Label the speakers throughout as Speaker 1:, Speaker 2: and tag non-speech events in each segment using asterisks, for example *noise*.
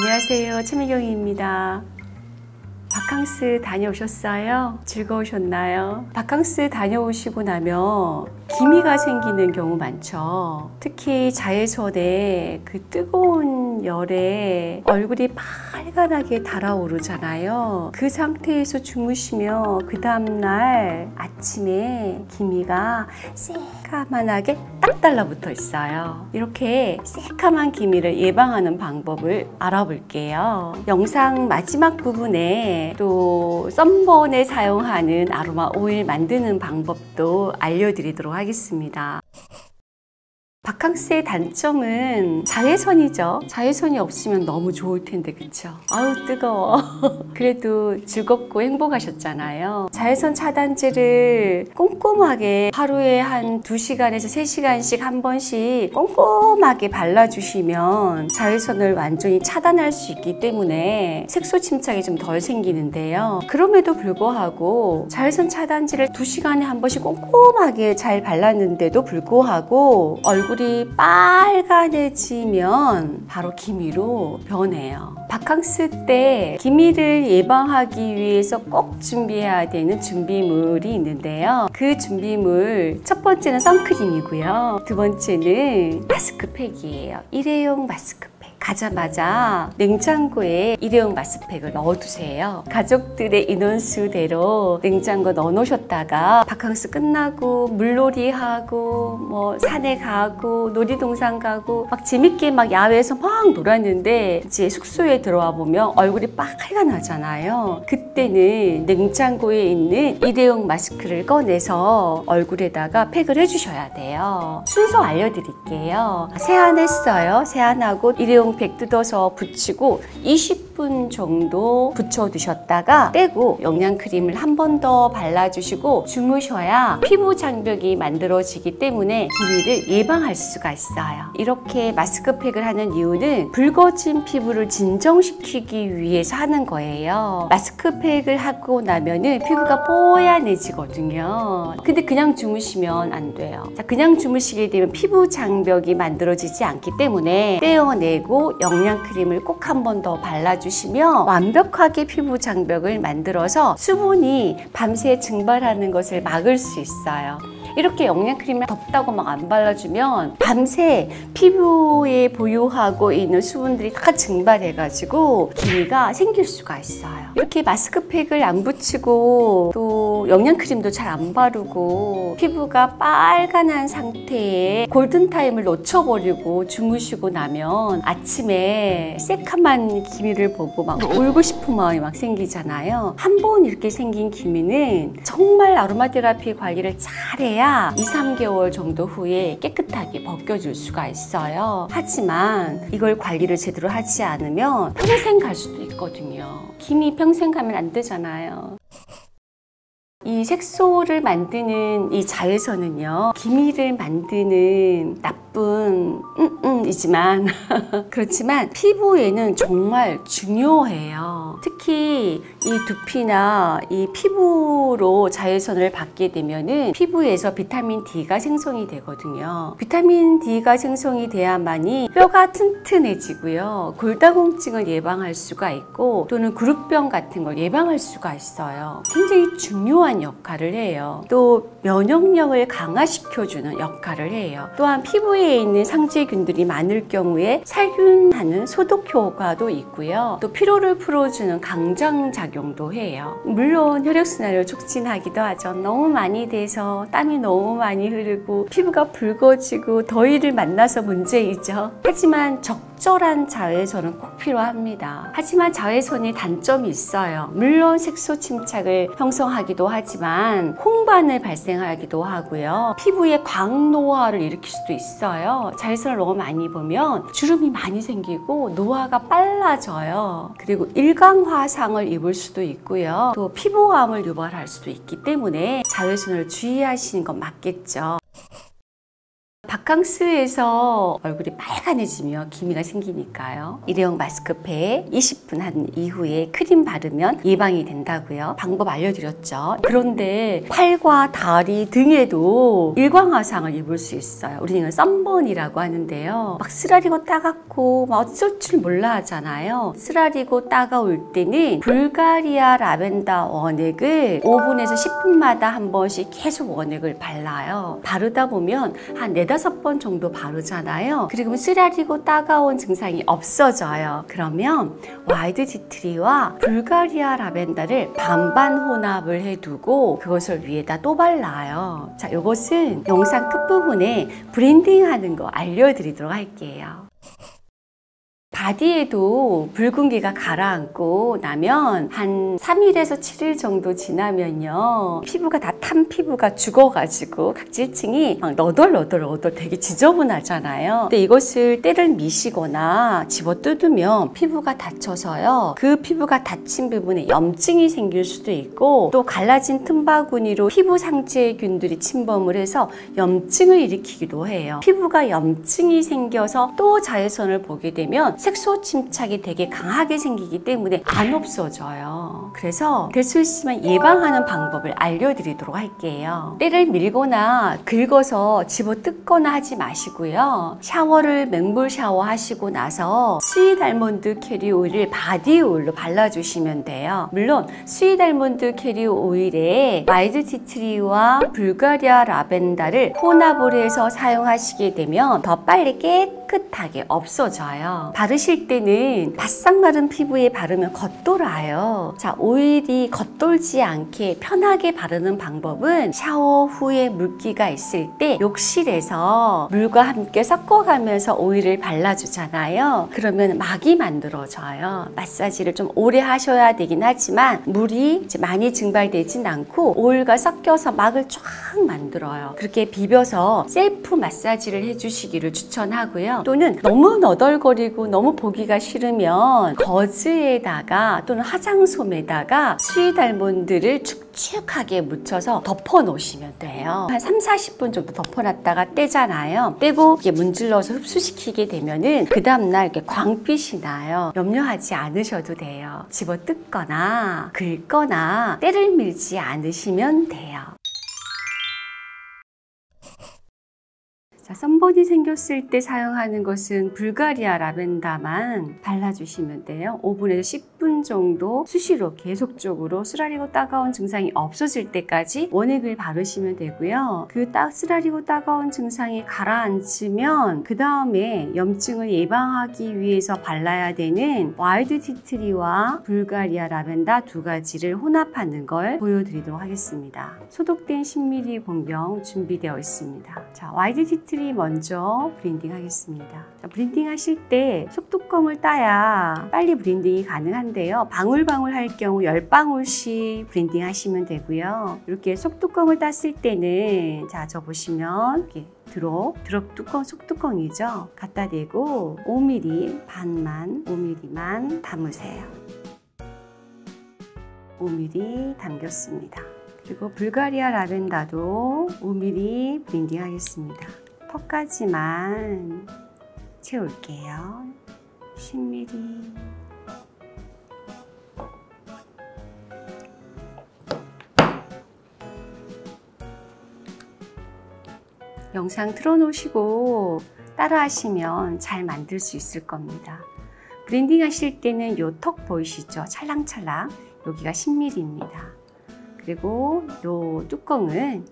Speaker 1: 안녕하세요. 최미경입니다. 바캉스 다녀오셨어요? 즐거우셨나요? 바캉스 다녀오시고 나면 기미가 생기는 경우 많죠. 특히 자외선에 그 뜨거운 열에 얼굴이 빨간하게 달아오르잖아요. 그 상태에서 주무시면 그 다음날 아침에 기미가 새까만하게 딱 달라붙어 있어요. 이렇게 새까만 기미를 예방하는 방법을 알아볼게요. 영상 마지막 부분에 또 썬번에 사용하는 아로마 오일 만드는 방법도 알려드리도록 하겠습니다. 바캉스의 단점은 자외선이죠. 자외선이 없으면 너무 좋을 텐데 그쵸? 아우 뜨거워. *laughs* 그래도 즐겁고 행복하셨잖아요. 자외선 차단제를 꼼꼼하게 하루에 한 2시간에서 3시간씩 한 번씩 꼼꼼하게 발라주시면 자외선을 완전히 차단할 수 있기 때문에 색소 침착이 좀 덜 생기는데요. 그럼에도 불구하고 자외선 차단제를 2시간에 한 번씩 꼼꼼하게 잘 발랐는데도 불구하고 얼굴 얼굴이 빨간해지면 바로 기미로 변해요. 바캉스 때 기미를 예방하기 위해서 꼭 준비해야 되는 준비물이 있는데요. 그 준비물 첫 번째는 선크림이고요. 두 번째는 마스크팩이에요. 일회용 마스크팩. 가자마자 냉장고에 일회용 마스팩을 넣어두세요. 가족들의 인원수대로 냉장고 넣어놓으셨다가 바캉스 끝나고 물놀이 하고 뭐 산에 가고 놀이동산 가고 막 재밌게 막 야외에서 막 놀았는데 이제 숙소에 들어와 보면 얼굴이 빨간하잖아요. 그때는 냉장고에 있는 일회용 마스크를 꺼내서 얼굴에다가 팩을 해주셔야 돼요. 순서 알려드릴게요. 세안했어요. 세안하고 일회용 팩 뜯어서 붙이고 20분 정도 붙여두셨다가 떼고 영양크림을 한 번 더 발라주시고 주무셔야 피부 장벽이 만들어지기 때문에 기미를 예방할 수가 있어요. 이렇게 마스크팩을 하는 이유는 붉어진 피부를 진정시키기 위해서 하는 거예요. 마스크팩을 하고 나면은 피부가 뽀얀해지거든요. 근데 그냥 주무시면 안 돼요. 자, 그냥 주무시게 되면 피부 장벽이 만들어지지 않기 때문에 떼어내고 영양 크림을 꼭 한 번 더 발라주시면 완벽하게 피부 장벽을 만들어서 수분이 밤새 증발하는 것을 막을 수 있어요. 이렇게 영양 크림을 덥다고 막 안 발라주면 밤새 피부에 보유하고 있는 수분들이 다 증발해가지고 기미가 생길 수가 있어요. 이렇게 마스크팩을 안 붙이고 또 영양 크림도 잘 안 바르고 피부가 빨간한 상태에 골든타임을 놓쳐버리고 주무시고 나면 아침에 새카만 기미를 보고 막 울고 싶은 마음이 막 생기잖아요. 한 번 이렇게 생긴 기미는 정말 아로마 테라피 관리를 잘해야 2, 3개월 정도 후에 깨끗하게 벗겨줄 수가 있어요. 하지만 이걸 관리를 제대로 하지 않으면 평생 갈 수도 있거든요. 김이 평생 가면 안 되잖아요. 이 색소를 만드는 이 자외선은요 기미를 만드는 나쁜 음 음이지만 *laughs* 그렇지만 피부에는 정말 중요해요 특히 이 두피나 이 피부로 자외선을 받게 되면은 피부에서 비타민 D가 생성이 되거든요 비타민 D가 생성이 돼야만이 뼈가 튼튼해지고요 골다공증을 예방할 수가 있고 또는 그룹병 같은 걸 예방할 수가 있어요 굉장히 중요한 역할을 해요. 또 면역력을 강화시켜주는 역할을 해요. 또한 피부에 있는 상재균들이 많을 경우에 살균하는 소독 효과도 있고요. 또 피로를 풀어주는 강장 작용도 해요. 물론 혈액순환을 촉진하기도 하죠. 너무 많이 돼서 땀이 너무 많이 흐르고 피부가 붉어지고 더위를 만나서 문제이죠. 하지만 적 절한 자외선은 꼭 필요합니다. 하지만 자외선이 단점이 있어요. 물론 색소 침착을 형성하기도 하지만 홍반을 발생하기도 하고요. 피부에 광노화를 일으킬 수도 있어요. 자외선을 너무 많이 보면 주름이 많이 생기고 노화가 빨라져요. 그리고 일광화상을 입을 수도 있고요. 또 피부암을 유발할 수도 있기 때문에 자외선을 주의하시는 건 맞겠죠. 바캉스에서 얼굴이 빨간해지며 기미가 생기니까요. 일회용 마스크팩 20분 한 이후에 크림 바르면 예방이 된다고요. 방법 알려드렸죠. 그런데 팔과 다리 등에도 일광화상을 입을 수 있어요. 우리는 썬번이라고 하는데요. 막 쓰라리고 따갑고 막 어쩔 줄 몰라 하잖아요. 쓰라리고 따가울 때는 불가리아 라벤더 원액을 5분에서 10분마다 한 번씩 계속 원액을 발라요. 바르다 보면 한 4, 5번 정도 바르잖아요. 그리고 쓰라리고 따가운 증상이 없어져요. 그러면 wild tea tree와 불가리아 라벤더를 반반 혼합을 해두고 그것을 위에다 또 발라요. 자, 이것은 영상 끝부분에 blending 하는 거 알려드리도록 할게요. body에도 붉은기가 가라앉고 나면 한 3일에서 7일 정도 지나면요. 피부가 다 탄 피부가 죽어가지고 각질층이 막 너덜너덜 너덜 되게 지저분하잖아요. 근데 이것을 때를 미시거나 집어 뜯으면 피부가 다쳐서요. 그 피부가 다친 부분에 염증이 생길 수도 있고 또 갈라진 틈바구니로 피부 상처의 균들이 침범을 해서 염증을 일으키기도 해요. 피부가 염증이 생겨서 또 자외선을 보게 되면 색소 침착이 되게 강하게 생기기 때문에 안 없어져요. 그래서 될 수 있으면 예방하는 방법을 알려드리도록 할게요. 때를 밀거나 긁어서 집어 뜯거나 하지 마시고요. 샤워를 맹물 샤워 하시고 나서 sweet almond carrier oil을 body oil로 발라주시면 돼요. 물론 sweet almond carrier oil에 wild tea tree와 불가리아 라벤더를 혼합을 해서 사용하시게 되면 더 빨리 깨끗 하게 없어져요. 바르실 때는 바싹 마른 피부에 바르면 겉돌아요. 자, 오일이 겉돌지 않게 편하게 바르는 방법은 샤워 후에 물기가 있을 때 욕실에서 물과 함께 섞어가면서 오일을 발라주잖아요. 그러면 막이 만들어져요. 마사지를 좀 오래 하셔야 되긴 하지만 물이 많이 증발되진 않고 오일과 섞여서 막을 쫙 만들어요. 그렇게 비벼서 셀프 마사지를 해주시기를 추천하고요. 또는 너무 너덜거리고 너무 보기가 싫으면 거즈에다가 또는 화장솜에다가 sweet almond를 축축하게 묻혀서 덮어 놓으시면 돼요. 한 3, 40분 정도 덮어 놨다가 떼잖아요. 떼고 이렇게 문질러서 흡수시키게 되면은 그 다음날 이렇게 광빛이 나요. 염려하지 않으셔도 돼요. 집어 뜯거나 긁거나 때를 밀지 않으시면 돼요. 자, sunburn이 생겼을 때 사용하는 것은 불가리아 라벤더만 발라주시면 돼요. 5분에서 10분 정도 수시로 계속적으로 쓰라리고 따가운 증상이 없어질 때까지 원액을 바르시면 되고요. 그 따, 쓰라리고 따가운 증상이 가라앉으면 그 다음에 염증을 예방하기 위해서 발라야 되는 wild tea tree와 불가리아 라벤더 두 가지를 혼합하는 걸 보여드리도록 하겠습니다. 소독된 10ml 공병 준비되어 있습니다. 자, tea tree tea tree 먼저 blending 하겠습니다. blending 하실 때 속뚜껑을 따야 빨리 blending이 가능한데요. 방울방울 할 경우 10방울씩 blending 하시면 되고요. 이렇게 속뚜껑을 땄을 때는 자, 저 보시면 이렇게 drop, drop 뚜껑, 속뚜껑이죠. 갖다 대고 5mm 반만, 5mm만 담으세요. 5mm 담겼습니다. 그리고 불가리아 라벤더도 5mm blending 하겠습니다. 턱까지만 채울게요. 10mm 영상 틀어놓으시고 따라 하시면 잘 만들 수 있을 겁니다. blending 하실 때는 요 턱 보이시죠? 찰랑찰랑 여기가 10mm입니다. 그리고 요 뚜껑은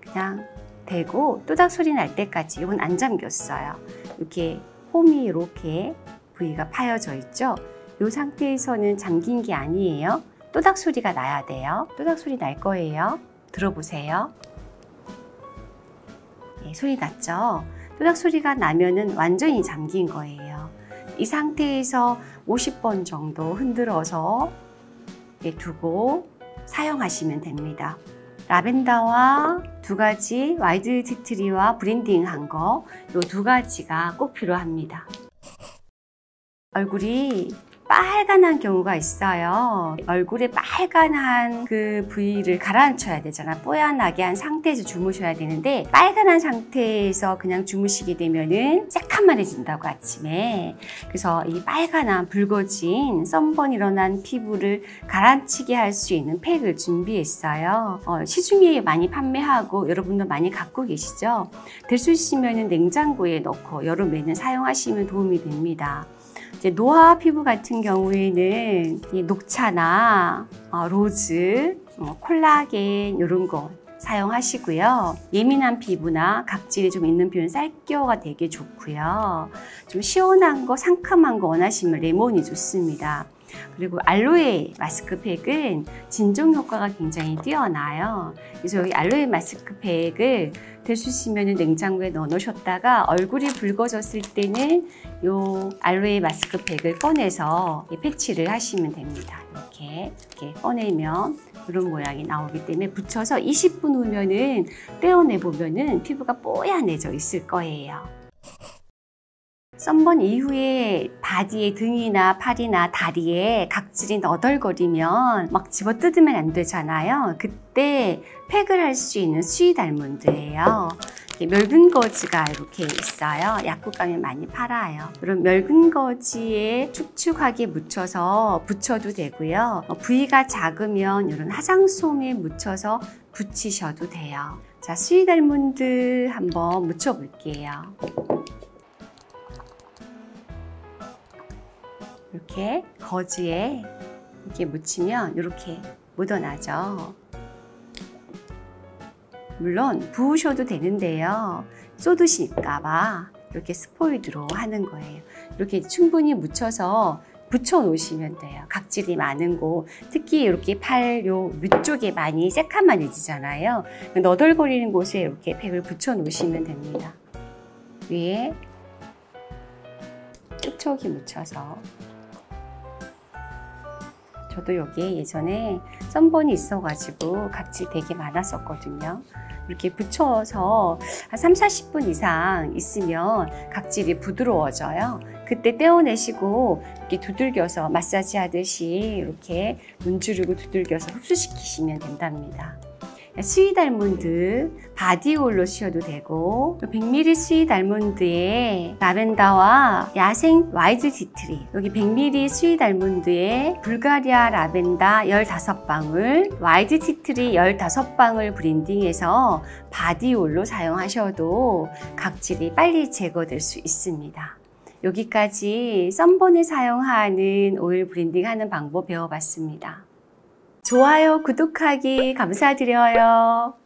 Speaker 1: 그냥 대고 또닥 소리 날 때까지 이건 안 잠겼어요. 이렇게 홈이 이렇게 부위가 파여져 있죠. 이 상태에서는 잠긴 게 아니에요. 또닥 소리가 나야 돼요. 또닥 소리 날 거예요. 들어보세요. 네, 소리 났죠? 또닥 소리가 나면은 완전히 잠긴 거예요. 이 상태에서 50번 정도 흔들어서 두고 사용하시면 됩니다. 라벤더와 두 가지 wild tea tree와 blending 한 거, 이 두 가지가 꼭 필요합니다. 얼굴이 빨간한 경우가 있어요. 얼굴에 빨간한 그 부위를 가라앉혀야 되잖아. 뽀얀하게 한 상태에서 주무셔야 되는데 빨간한 상태에서 그냥 주무시게 되면은 새카만해진다고 아침에. 그래서 이 빨간한 붉어진 sunburn 일어난 피부를 가라앉히게 할 수 있는 팩을 준비했어요. 어, 시중에 많이 판매하고 여러분도 많이 갖고 계시죠? 될 수 있으면 냉장고에 넣고 여름에는 사용하시면 도움이 됩니다. 노화 피부 같은 경우에는 녹차나 어, rose, 어, 콜라겐 이런 거 사용하시고요. 예민한 피부나 각질이 좀 있는 피부는 쌀겨가 되게 좋고요. 좀 시원한 거, 상큼한 거 원하시면 레몬이 좋습니다. 그리고 알로에 마스크팩은 진정 효과가 굉장히 뛰어나요. 그래서 여기 알로에 마스크팩을 있으면 냉장고에 넣어 놓으셨다가 얼굴이 붉어졌을 때는 이 알로에 마스크팩을 꺼내서 패치를 하시면 됩니다. 이렇게 이렇게 꺼내면 이런 모양이 나오기 때문에 붙여서 20분 후면은 떼어내 보면은 피부가 뽀얀해져 있을 거예요. 썬번 이후에 바디의 등이나 팔이나 다리에 각질이 너덜거리면 막 집어 뜯으면 안 되잖아요. 그때 팩을 할 수 있는 수윗 알몬드예요. 멸근 거지가 이렇게 있어요. 약국 가면 많이 팔아요. 그럼 멸근 거지에 축축하게 묻혀서 붙여도 되고요. 어, 부위가 작으면 이런 화장솜에 묻혀서 붙이셔도 돼요. 자, sweet almond 한번 묻혀 볼게요. 이렇게 거즈에 이렇게 묻히면 이렇게 묻어나죠. 물론 부으셔도 되는데요. 쏟으실까봐 이렇게 스포이드로 하는 거예요. 이렇게 충분히 묻혀서 붙여 놓으시면 돼요. 각질이 많은 곳, 특히 이렇게 팔 요 위쪽에 많이 새카만해지잖아요. 너덜거리는 곳에 이렇게 팩을 붙여 놓으시면 됩니다. 위에 촉촉이 묻혀서 저도 여기에 예전에 썬번이 있어가지고 각질 되게 많았었거든요. 이렇게 붙여서 한 3, 40분 이상 있으면 각질이 부드러워져요. 그때 떼어내시고 이렇게 두들겨서 마사지 하듯이 이렇게 문지르고 두들겨서 흡수시키시면 된답니다. sweet almond body oil로 쓰셔도 되고 100ml sweet almond에 라벤더와 야생 wild tea tree 여기 100ml sweet almond에 불가리아 라벤더 15방울 wild tea tree 15방울 blending해서 body oil로 사용하셔도 각질이 빨리 제거될 수 있습니다. 여기까지 sunburn에 사용하는 오일 blending 하는 방법 배워봤습니다. 좋아요, 구독하기 감사드려요.